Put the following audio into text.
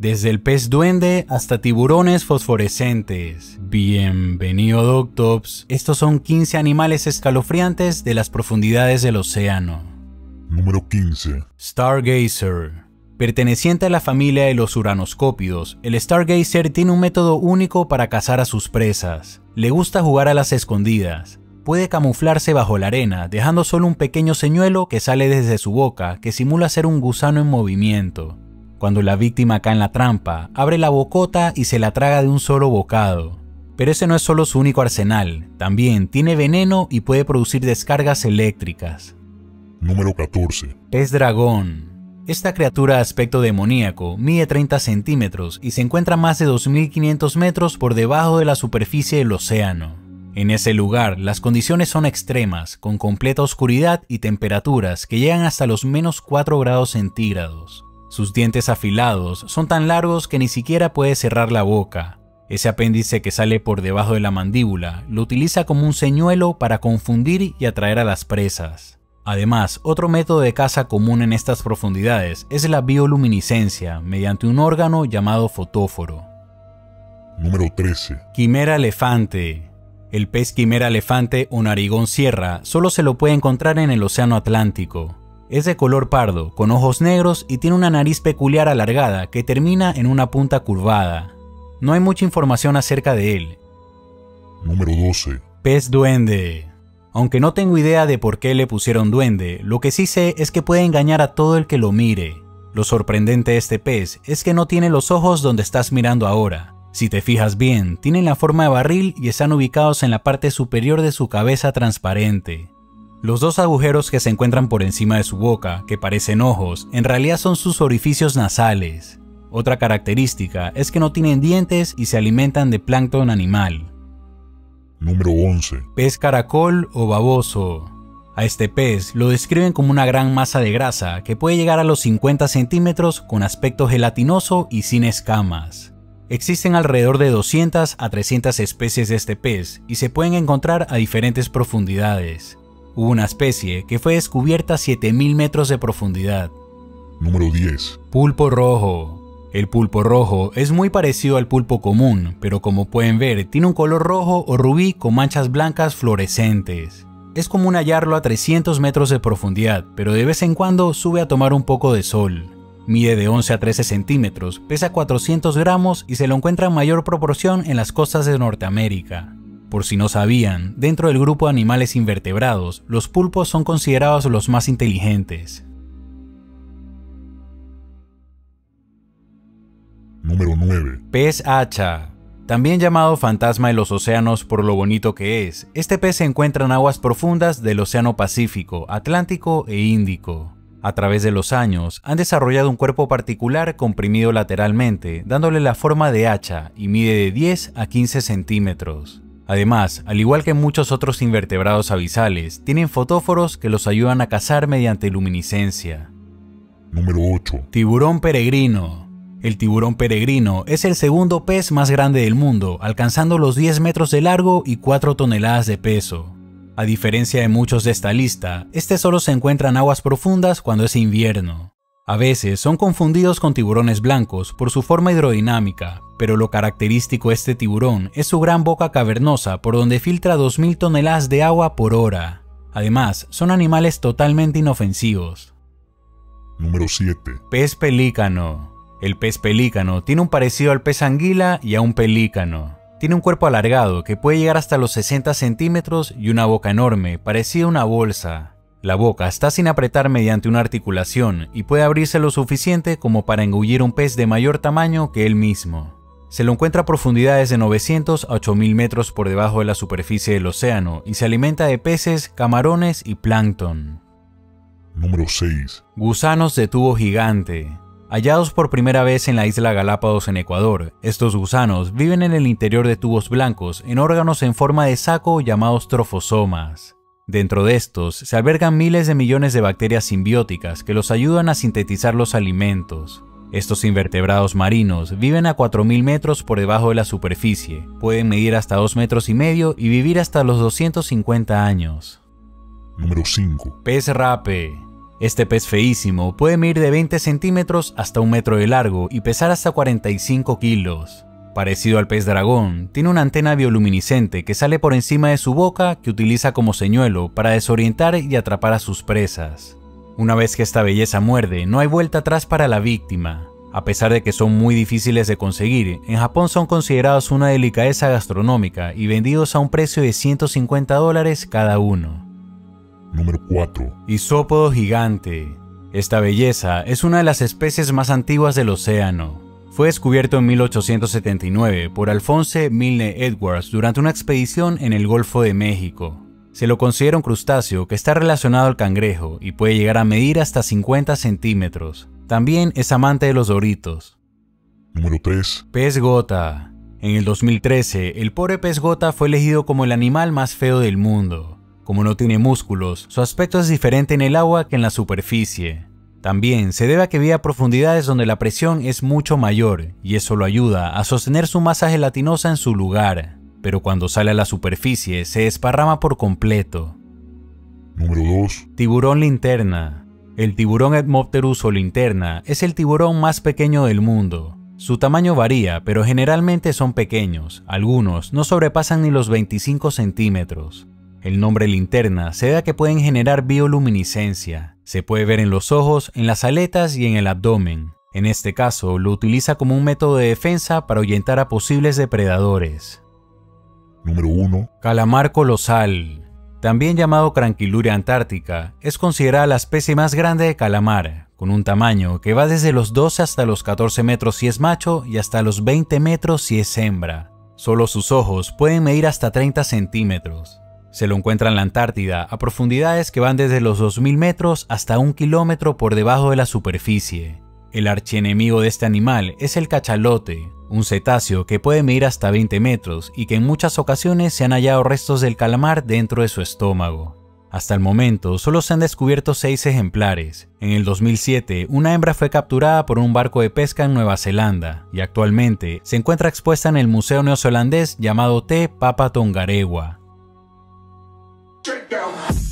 desde el pez duende hasta tiburones fosforescentes. Bienvenido Doctops, estos son 15 animales escalofriantes de las profundidades del océano. Número 15. Stargazer. Perteneciente a la familia de los uranoscópidos, el Stargazer tiene un método único para cazar a sus presas. Le gusta jugar a las escondidas. Puede camuflarse bajo la arena, dejando solo un pequeño señuelo que sale desde su boca, que simula ser un gusano en movimiento. Cuando la víctima cae en la trampa, abre la bocota y se la traga de un solo bocado. Pero ese no es solo su único arsenal, también tiene veneno y puede producir descargas eléctricas. Número 14. Pez dragón. Esta criatura de aspecto demoníaco mide 30 centímetros y se encuentra a más de 2.500 metros por debajo de la superficie del océano. En ese lugar, las condiciones son extremas, con completa oscuridad y temperaturas que llegan hasta los menos 4 grados centígrados. Sus dientes afilados son tan largos que ni siquiera puede cerrar la boca. Ese apéndice que sale por debajo de la mandíbula lo utiliza como un señuelo para confundir y atraer a las presas. Además, otro método de caza común en estas profundidades es la bioluminiscencia mediante un órgano llamado fotóforo. Número 13. Quimera elefante. El pez quimera elefante o narigón sierra solo se lo puede encontrar en el Océano Atlántico. Es de color pardo, con ojos negros y tiene una nariz peculiar alargada que termina en una punta curvada. No hay mucha información acerca de él. Número 12. Pez duende. Aunque no tengo idea de por qué le pusieron duende, lo que sí sé es que puede engañar a todo el que lo mire. Lo sorprendente de este pez es que no tiene los ojos donde estás mirando ahora. Si te fijas bien, tienen la forma de barril y están ubicados en la parte superior de su cabeza transparente. Los dos agujeros que se encuentran por encima de su boca, que parecen ojos, en realidad son sus orificios nasales. Otra característica es que no tienen dientes y se alimentan de plancton animal. Número 11. Pez caracol o baboso. A este pez lo describen como una gran masa de grasa que puede llegar a los 50 centímetros con aspecto gelatinoso y sin escamas. Existen alrededor de 200 a 300 especies de este pez y se pueden encontrar a diferentes profundidades. Hubo una especie que fue descubierta a 7000 metros de profundidad. Número 10. Pulpo rojo. El pulpo rojo es muy parecido al pulpo común, pero como pueden ver tiene un color rojo o rubí con manchas blancas fluorescentes. Es común hallarlo a 300 metros de profundidad, pero de vez en cuando sube a tomar un poco de sol. Mide de 11 a 13 centímetros, pesa 400 gramos y se lo encuentra en mayor proporción en las costas de Norteamérica. Por si no sabían, dentro del grupo de animales invertebrados, los pulpos son considerados los más inteligentes. Número 9. Pez hacha. También llamado fantasma de los océanos por lo bonito que es, este pez se encuentra en aguas profundas del Océano Pacífico, Atlántico e Índico. A través de los años, han desarrollado un cuerpo particular comprimido lateralmente, dándole la forma de hacha y mide de 10 a 15 centímetros. Además, al igual que muchos otros invertebrados abisales, tienen fotóforos que los ayudan a cazar mediante luminiscencia. Número 8. Tiburón peregrino. El tiburón peregrino es el segundo pez más grande del mundo, alcanzando los 10 metros de largo y 4 toneladas de peso. A diferencia de muchos de esta lista, este solo se encuentra en aguas profundas cuando es invierno. A veces son confundidos con tiburones blancos por su forma hidrodinámica, pero lo característico de este tiburón es su gran boca cavernosa por donde filtra 2.000 toneladas de agua por hora. Además, son animales totalmente inofensivos. Número 7. Pez pelícano. El pez pelícano tiene un parecido al pez anguila y a un pelícano. Tiene un cuerpo alargado que puede llegar hasta los 60 centímetros y una boca enorme, parecida a una bolsa. La boca está sin apretar mediante una articulación y puede abrirse lo suficiente como para engullir un pez de mayor tamaño que él mismo. Se lo encuentra a profundidades de 900 a 8000 metros por debajo de la superficie del océano y se alimenta de peces, camarones y plancton. Número 6. Gusanos de tubo gigante. Hallados por primera vez en la isla Galápagos en Ecuador, estos gusanos viven en el interior de tubos blancos en órganos en forma de saco llamados trofosomas. Dentro de estos se albergan miles de millones de bacterias simbióticas que los ayudan a sintetizar los alimentos. Estos invertebrados marinos viven a 4.000 metros por debajo de la superficie, pueden medir hasta 2 metros y medio y vivir hasta los 250 años. Número 5. Pez rape. Este pez feísimo puede medir de 20 centímetros hasta un metro de largo y pesar hasta 45 kilos. Parecido al pez dragón, tiene una antena bioluminiscente que sale por encima de su boca que utiliza como señuelo para desorientar y atrapar a sus presas. Una vez que esta belleza muerde, no hay vuelta atrás para la víctima. A pesar de que son muy difíciles de conseguir, en Japón son considerados una delicadeza gastronómica y vendidos a un precio de 150 dólares cada uno. Número 4. Isópodo gigante. Esta belleza es una de las especies más antiguas del océano. Fue descubierto en 1879 por Alphonse Milne Edwards durante una expedición en el Golfo de México. Se lo considera un crustáceo que está relacionado al cangrejo y puede llegar a medir hasta 50 centímetros. También es amante de los doritos. Número 3. Pez gota. En el 2013, el pobre pez gota fue elegido como el animal más feo del mundo. Como no tiene músculos, su aspecto es diferente en el agua que en la superficie. También se debe a que vive a profundidades donde la presión es mucho mayor y eso lo ayuda a sostener su masa gelatinosa en su lugar, pero cuando sale a la superficie se desparrama por completo. Número 2. Tiburón linterna. El tiburón Edmopterus o linterna es el tiburón más pequeño del mundo. Su tamaño varía, pero generalmente son pequeños, algunos no sobrepasan ni los 25 centímetros. El nombre linterna se da que pueden generar bioluminiscencia. Se puede ver en los ojos, en las aletas y en el abdomen. En este caso, lo utiliza como un método de defensa para ahuyentar a posibles depredadores. Número 1. Calamar colosal. También llamado Cranquiluria antártica, es considerada la especie más grande de calamar, con un tamaño que va desde los 12 hasta los 14 metros si es macho y hasta los 20 metros si es hembra. Solo sus ojos pueden medir hasta 30 centímetros. Se lo encuentra en la Antártida a profundidades que van desde los 2.000 metros hasta un kilómetro por debajo de la superficie. El archienemigo de este animal es el cachalote, un cetáceo que puede medir hasta 20 metros y que en muchas ocasiones se han hallado restos del calamar dentro de su estómago. Hasta el momento solo se han descubierto 6 ejemplares. En el 2007, una hembra fue capturada por un barco de pesca en Nueva Zelanda y actualmente se encuentra expuesta en el Museo Neozelandés llamado Te Papa Tongarewa. go.